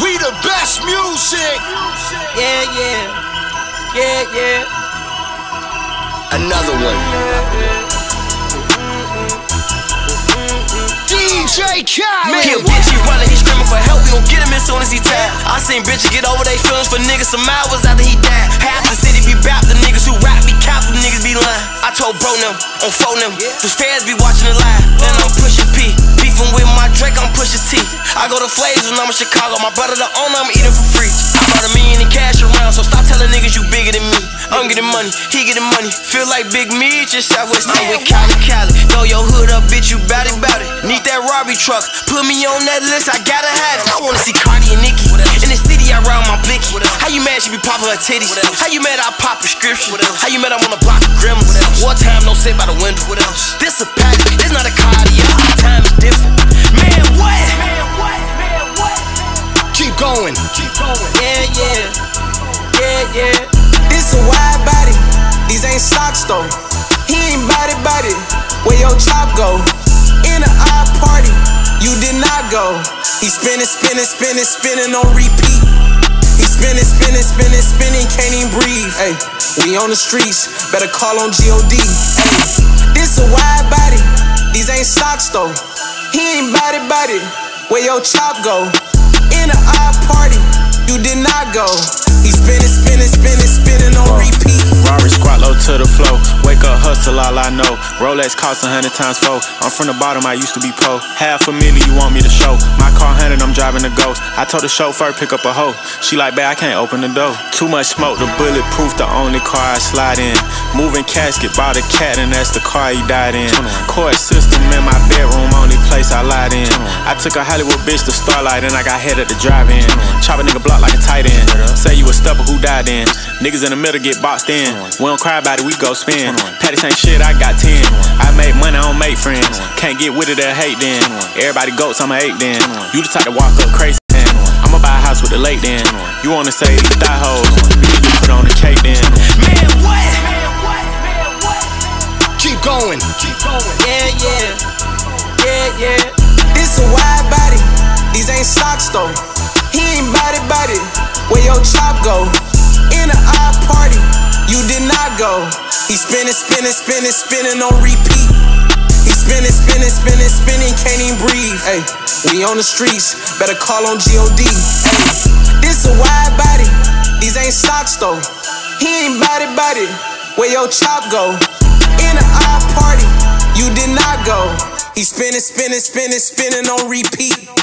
the best music. Yeah, yeah. Yeah, yeah. Another one. DJ Khaled. He a bitch, he running, he screaming for help. We gon' get him as soon as he tap. I seen bitches get over their feelings for niggas some hours after he died. Half the city be bap, the niggas who rap be cap, them niggas be lying. I told bro them, on phone them, the fans be watching the live. Then I'm pushing P. Beefing with my Drake, I'm pushing T. I go to Flaves when I'm in Chicago. My brother the owner, I'm eating for free. I brought a million in cash around, so stop telling niggas you bigger than me. I'm getting money, he getting money. Feel like Big Meech, just Southwest. I'm with Cali, Cali. Throw your hood up, bitch, you bout it, bout it. Need that Robbie truck, put me on that list, I gotta have it. I wanna see Cardi and Nicki. In the city, I round my blicky. How you mad she be popping her titties? How you mad I pop prescription? How you mad I'm on the block of gremlins? Keep going. Yeah, yeah. Yeah, yeah. This a wide body, these ain't socks though. He ain't body body, where your chop go? In a odd party, you did not go. He spinning, spinning, spinning, spinning on repeat. He spinning, spinning, spinning, spinning, can't even breathe. Hey, we on the streets, better call on God. Hey, this a wide body, these ain't socks though. He ain't body body, where your chop go? In a odd party, you did not go. He spinning, spinning, spinning, spinning on repeat. Rari squat low to the flow. Wake up, hustle, all I know. Rolex cost a hundred times four. I'm from the bottom, I used to be pro. Half a million, you want me to show. My car hundred, I'm driving the ghost. I told the chauffeur, pick up a hoe. She like, babe, I can't open the door. Too much smoke, the bulletproof, the only car I slide in. Moving casket, bought a cat, and that's the car he died in. Court system in my bedroom, took a Hollywood bitch to Starlight, and I got head at the drive-in. Chop a nigga block like a tight end. Say you a stepper who died in. Niggas in the middle get boxed in. We don't cry about it, we go spin. Patek ain't shit, I got 10. I make money, I don't make friends. Can't get with it, they'll hate then. Everybody goats, I'm a eight then. You the type to walk up crazy. I'ma buy a house with the lake then. You wanna say thigh hoes. Ain't socks though. He ain't body body, where your chop go? In a odd party, you did not go. He spinning, spinning, spinning, spinning on repeat. He spinning, spinning, spinning, spinning, can't even breathe. Hey, we on the streets, better call on God. Hey, this a wide body, these ain't socks though. He ain't body body, where your chop go? In a odd party, you did not go. He spinning, spinning, spinning, spinning on repeat.